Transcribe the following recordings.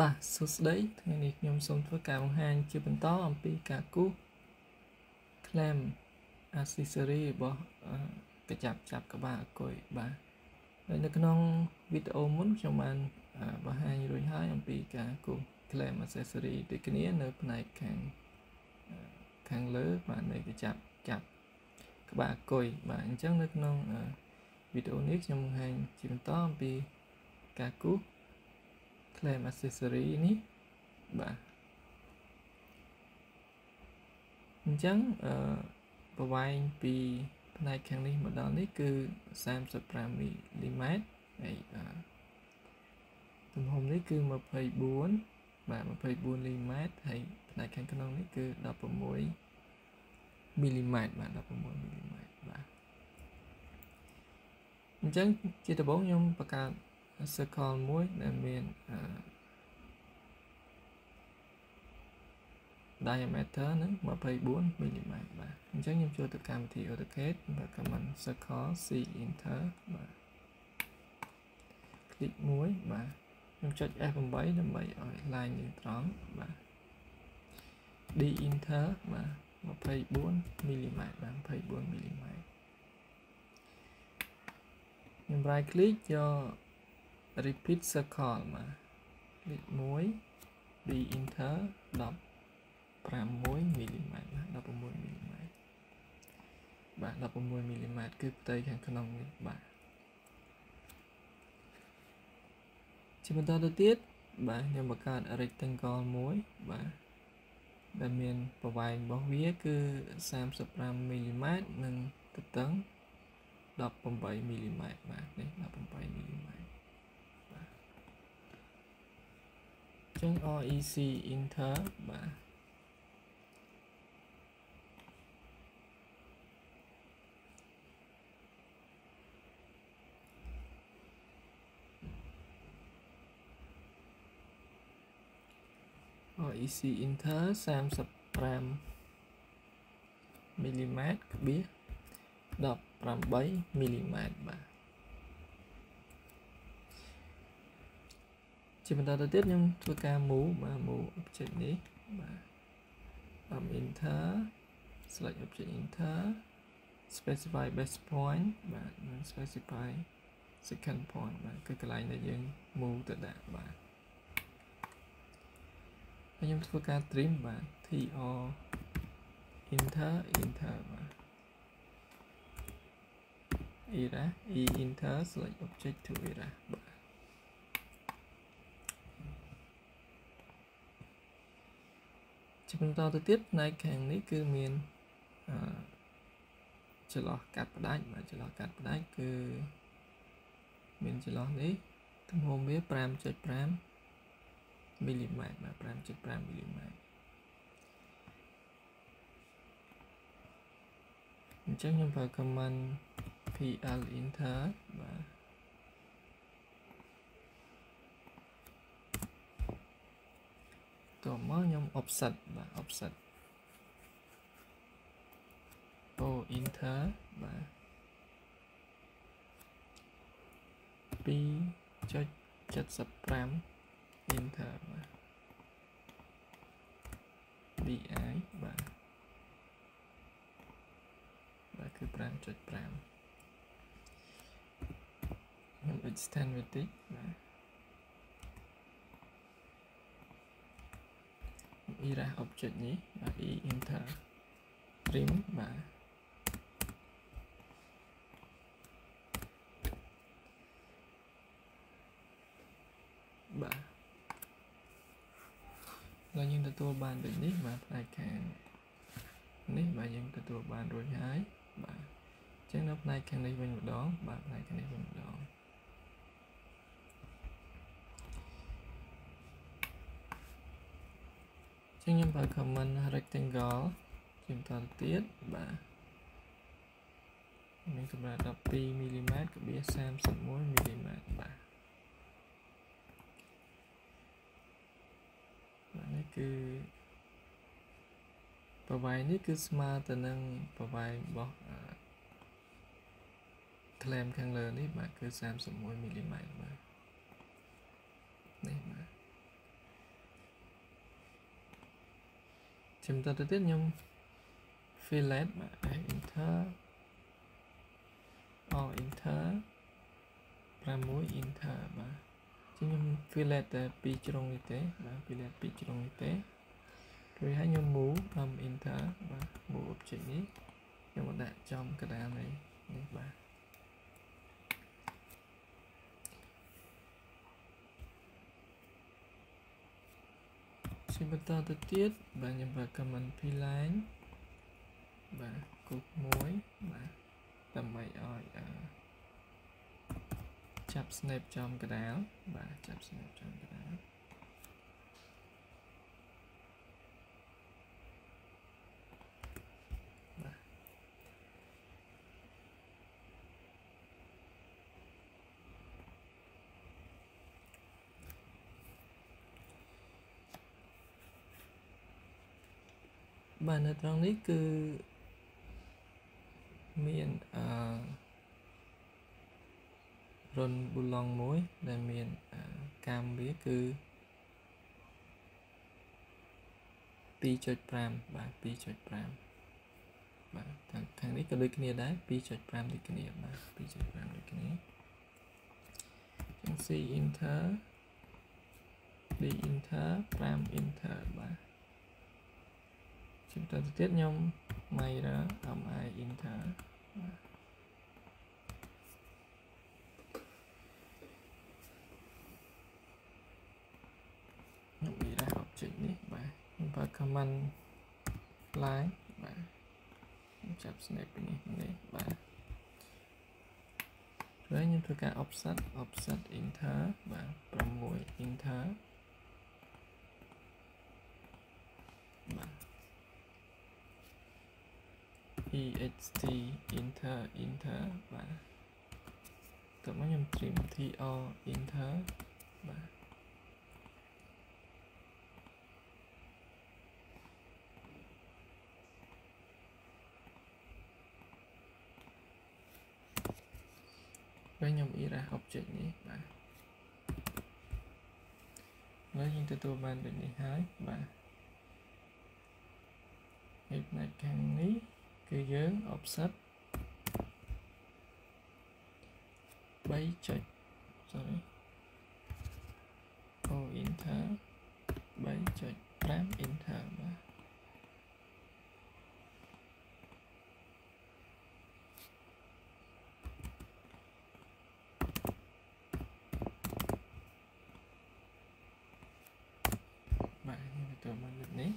បាទសួស្តីថ្ងៃនេះខ្ញុំសូមធ្វើការបង្ហាញជាបន្តអំពីការគូស claim accessory របស់កញ្ចប់ចាប់ក្បាលអគុយបាទហើយនៅក្នុងវីដេអូមុនខ្ញុំបានបង្ហាញរួចហើយអំពីការគូស claim accessory ដូចគ្នានៅផ្នែកខាងខាងលើបាទនៃកញ្ចប់ចាប់ក្បាលអគុយបាទអញ្ចឹងនៅក្នុងវីដេអូនេះខ្ញុំបង្ហាញជាបន្តអំពីការគូស claim accessory នេះបាទអញ្ចឹងអឺប្រវែងពីផ្នែកខាងនេះមកដល់នេះគឺ35មីលីម៉ែត្រហើយទំហំនេះគឺ24បាទ24លីម៉ែត្រហើយផ្នែកខាងក្នុងនេះគឺ16មីលីម៉ែត្របាទ16មីលីម៉ែត្របាទអញ្ចឹងជាដំបូងខ្ញុំបង្កើត circle មួយដែលមាន diameter នឹង24មីលីម៉ែត្របាទអញ្ចឹងខ្ញុំចូលទៅកម្មវិធី AutoCAD បាទ command circle c enter បាទ click មួយបាទខ្ញុំចុច F8 ដើម្បីឲ្យ line យើងត្រង់បាទ D enter បាទ24មីលីម៉ែត្របាទ24មីលីម៉ែត្រខ្ញុំ right click យក repeat circle មក click 1 D enter 16មីលីម៉ែត្រណា16មីលីម៉ែត្របាទ16មីលីម៉ែត្រគឺផ្ទៃខាងក្នុងនេះបាទជាបន្តទៅទៀតបាទខ្ញុំបង្កើត rectangle មួយបាទដែលមានប្រវែងរបស់វាគឺ35មីលីម៉ែត្រនិងទទឹង18មីលីម៉ែត្របាទនេះ18មីលីម៉ែត្រ ចឹង REC enter បាទ REC enter 35មីលីម៉ែត្រក្បៀស18មីលីម៉ែត្របាទ ជាបន្តទៅទៀតខ្ញុំធ្វើការ move បាទ move object នេះបាទ um enter select object enter specify base point បាទនិង specify second point បាទគឺកន្លែងដែលយើង move ទៅដាក់បាទហើយខ្ញុំធ្វើការ trim បាទ tr enter enter បាទ era e enter select object to era បាទ ជាបន្តទៅទៀតផ្នែកខាងនេះគឺមានអឺចន្លោះកាត់ផ្ដាច់បាទចន្លោះកាត់ផ្ដាច់គឺមានចន្លោះនេះទំហំវា5.5មីលីម៉ែត្របាទ5.5មីលីម៉ែត្រអញ្ចឹងខ្ញុំប្រើ command pl enter បាទ តមកខ្ញុំ offset បាទ offset o enter បាទ2.75 enter បាទ di បាទបាទគឺ5.5ខ្ញុំ extend វាតិចបាទ erase object នេះបាទ e enter trim បាទបាទហើយយើងទទួលបានដូចនេះបាទផ្នែកខាងនេះបាទយើងទទួលបានរួចហើយបាទអញ្ចឹងនៅផ្នែកខាងនេះវិញម្ដងបាទផ្នែកខាងនេះវិញម្ដង ចឹងខ្ញុំបើ comment rectangle ជាបន្តទៀតបាទមានកម្រាស់12មីលីម៉ែត្រក្បៀស31មីលីម៉ែត្របាទបាទនេះគឺប្រវែងនេះគឺស្មើទៅនឹងប្រវែងរបស់ claim ខាងលើនេះបាទគឺ31មីលីម៉ែត្របាទនេះបាទ ជំតទៅទៀតខ្ញុំ fillet បាទ enter or enter 6 enter បាទជាខ្ញុំ fillet តែ2ជ្រុងនេះទេបាទ fillet 2ជ្រុងនេះទេរួចហើយខ្ញុំ move តាម enter បាទ move object នេះខ្ញុំមកដាក់ចំកណ្ដាលនៃនេះបាទ ជាបន្តទៅទៀតបាទខ្ញុំប្រើ command p line បាទគុកមួយបាទដើម្បីឲ្យអឺចាប់ snap ចំកដាលបាទចាប់ snap ចំកដាល បាទនៅត្រង់នេះគឺមានអឺរុនប៊ូឡុងមួយដែលមានកាមវាគឺ2.5បាទ2.5បាទខាងខាងនេះក៏ដូចគ្នាដែរ2.5ដូចគ្នាបាទ2.5ដូចគ្នាចឹង C enter D enter 5 enter បាទ ជំតទៅទៀតខ្ញុំ Myra mi enter ខ្ញុំមានរ៉ា object នេះបាទខ្ញុំប្រើ command line បាទខ្ញុំចាប់ snap ពីនេះនេះបាទហើយខ្ញុំធ្វើការ offset offset enter បាទ6 enter បាទ ext enter enter បាទតើមកខ្ញុំ trim tr enter បាទហើយខ្ញុំ erase object នេះបាទហើយយើងទទួលបានដូចនេះហើយបាទហើយផ្នែកខាងនេះ គឺយើង offset 3ចុច sorry o enter 3ចុច5 enter បាទបាទខ្ញុំទៅមកនេះ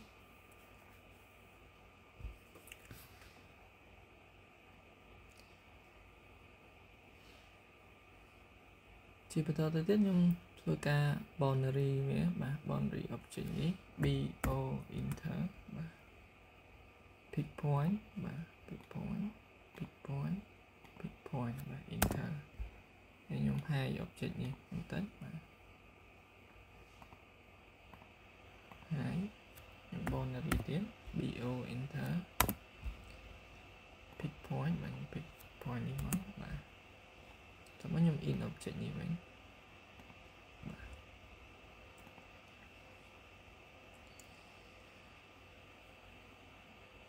ជាបន្តទៅទៀតខ្ញុំធ្វើការ boundary វាបាទ boundary object នេះ bo enter បាទ pick point បាទ pick point pick point pick point បាទ enter ហើយខ្ញុំ hide object នេះបន្តិចបាទ hide ខ្ញុំ boundary ទៀត bo enter pick point បាទ pick point នេះមកបាទចាំខ្ញុំ in object នេះវិញ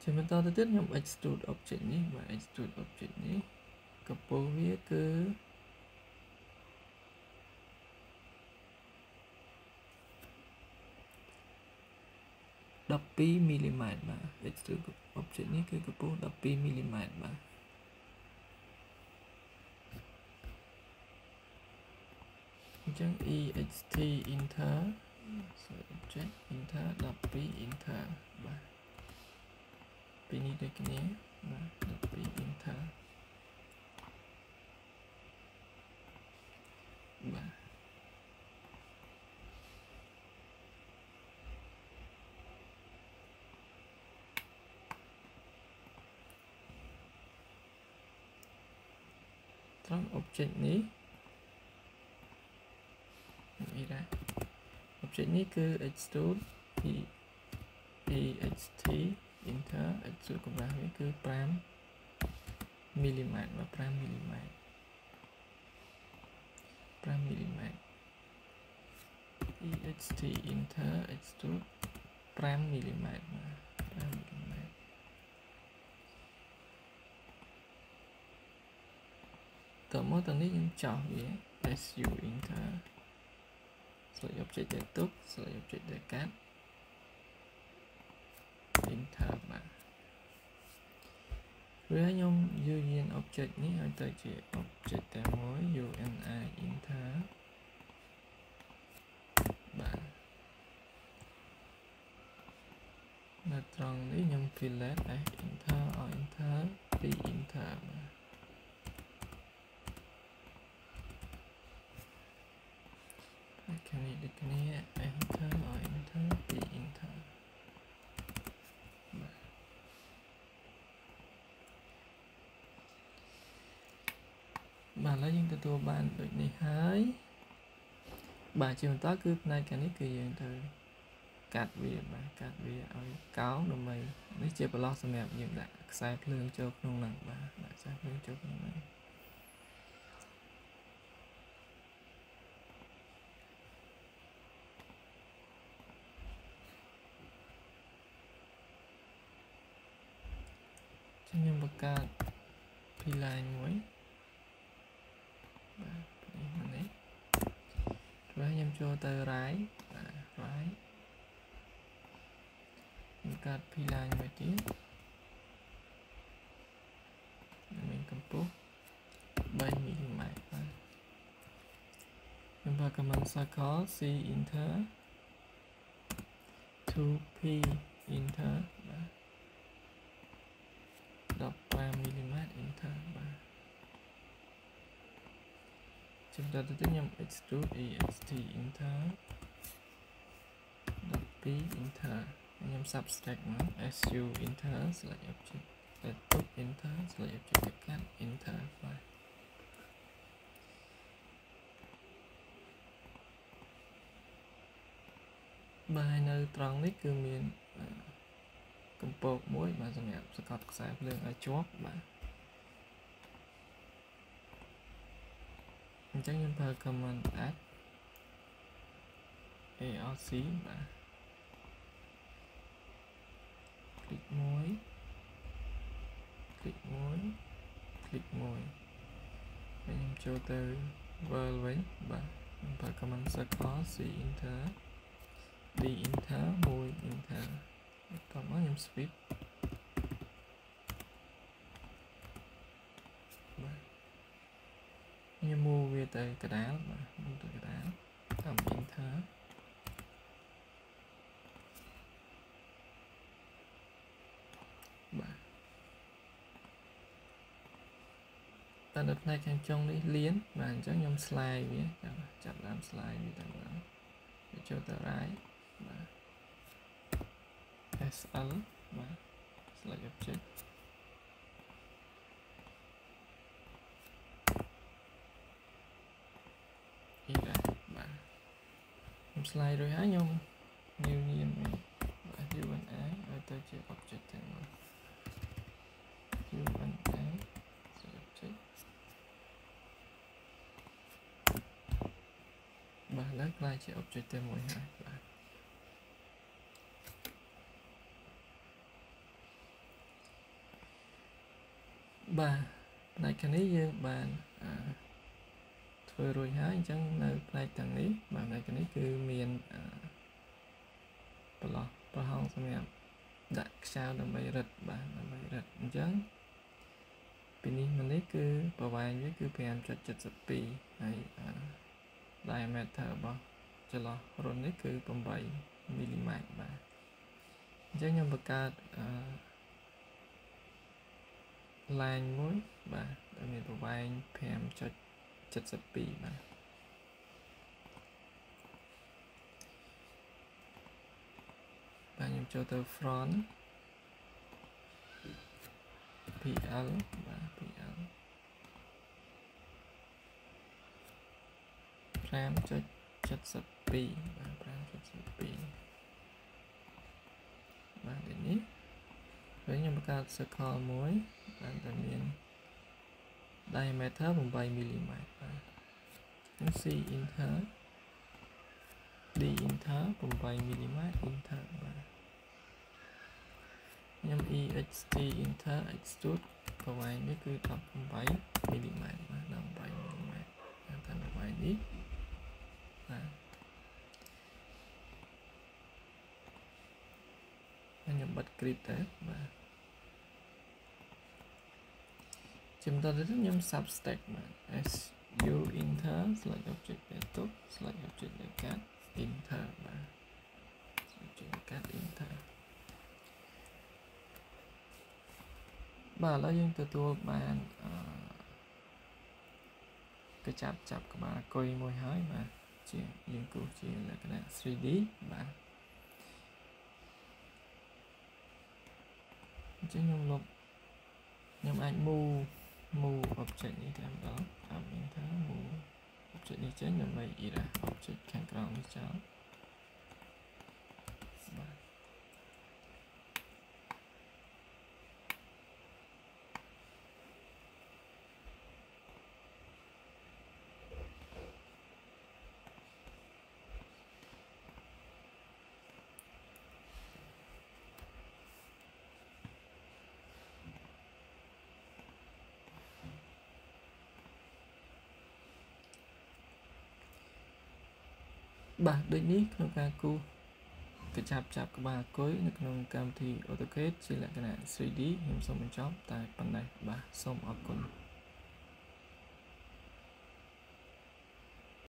ជាបន្តទៅទៀតខ្ញុំ extrude object នេះបាទ extrude object នេះកម្ពស់វាគឺ12មីលីម៉ែត្របាទ extrude object នេះគឺកម្ពស់12មីលីម៉ែត្របាទអញ្ចឹង ext enter object enter 12 enter បាទ ពីនេះដូចគ្នាបាទ12 enter បាទត្រង់ object នេះនេះដែរ object នេះគឺ extrude ext enter extrude កម្រាស់វាគឺ5មីលីម៉ែត្របាទ5មីលីម៉ែត្រ5មីលីម៉ែត្រ ext enter extrude 5មីលីម៉ែត្របាទ 5mm តើមកទាំងនេះខ្ញុំចោះវា SU enter select object ដែលទុក select object ដែលកាត់ ឬខ្ញុំយកយាន object នេះឲ្យទៅជា object តែមួយ UNI enter បាទនៅត្រង់នេះខ្ញុំ fillet s enter ឲ្យ enter ពី enter បាទខាងនេះដូចគ្នា enter ឲ្យ enter ពី enter បាទបាទឥឡូវយើងទទួលបានដូចនេះហើយបាទជាបន្តគឺផ្នែកខាងនេះគឺយើងទៅកាត់វាបាទកាត់វាឲ្យកោងដើម្បីនេះជាប្រឡោះសម្រាប់យើងដាក់ខ្សែភ្លើងចូលក្នុងហ្នឹងបាទដាក់ខ្សែភ្លើងចូលក្នុងហ្នឹងខ្ញុំបង្កើត P line មួយ ចូលទៅ right បាទ right បង្កើត P line មួយទៀតមានកម្ពស់3មីលីម៉ែត្របាទខ្ញុំប្រើ command circle c enter 2p enter ជំរាបទៅខ្ញុំ extrude ext enter 12 enter ខ្ញុំ subtract មក su enter select object select put enter select object ទៅកាត់ enter បាទបាទនៅត្រង់នេះគឺមានកំពកមួយបាទសម្រាប់សកត់ខ្សែភ្លើងឲ្យជាប់បាទ chắc chúng ta comment add AOC và click mối. Click mối. Click mối anh em cho từ evaluate và chúng ta comment circle C enter đi, enter mối enter tổng ấn em sweep ទៅកដាលបាទ move ទៅកដាលតាម enter បាទតែនៅផ្នែកខាងចុងនេះលៀនបាទអញ្ចឹងខ្ញុំ slide វាចាប់ចាប់ដើម slide វាទៅដល់ចូលទៅ right បាទ SL បាទ select object អ៊ីដែរបាទខ្ញុំ slide រួចហើយខ្ញុំ new name បាទ UNI ឲ្យទៅជា object ទាំងនោះ UNI select object បាទឡើងខ្លាយជា object តែមួយហើយបាទបាទផ្នែកខាងនេះយើងបាន ធ្វើរួចហើយអញ្ចឹងនៅផ្នែកទាំងនេះបាទផ្នែកខាងនេះគឺមានប្រឡោះប្រហោងសម្រាប់ដាក់ខ្យល់ដើម្បីរឹតបាទដើម្បីរឹតអញ្ចឹងពីនេះមកនេះគឺប្រវែងវាគឺ5.72ហើយ diameter របស់ចន្លោះរុននេះគឺ8មីលីម៉ែត្របាទអញ្ចឹងខ្ញុំបង្កើតអឺ line មួយបាទដែលមានប្រវែង5.72 បាទបាទខ្ញុំចូលទៅ front PL បាទ PL 5.72បាទ5.72បាទនេះហើយខ្ញុំបង្កើត circle មួយបានតែមាន diameter 8មីលីម៉ែត្របាទនឹង C enter D enter 8មីលីម៉ែត្រ enter បាទខ្ញុំ EXT enter extrude ប្រវែងនេះគឺ18មីលីម៉ែត្របាទ18មីលីម៉ែត្រតាមប្រវែងនេះបាទខ្ញុំបិទ grid ទៅបាទជំតទៅខ្ញុំ substack បាទ s u enter select object ទៅទុក select object ទៅកាត់ enter បាទ object កាត់ enter បាទឥឡូវយើងទទួលបានអឺកញ្ចាប់ចាប់ក្បាលគុយមួយហើយបាទជាយើងគូសជាលក្ខណៈ 3D បាទអញ្ចឹងខ្ញុំលុបខ្ញុំអាច move move object នេះតែម្ដង tab enter move object នេះចេញដើម្បី erase object ខាងក្រោមនេះចោល បាទដូចនេះក្នុងការគូសកញ្ចប់ចាប់ក្បាលគុយនៅក្នុងកម្មវិធី AutoCAD ជាលក្ខណៈ 3D ខ្ញុំសូមបញ្ចប់តែប៉ុណ្ណេះបាទសូមអរគុណ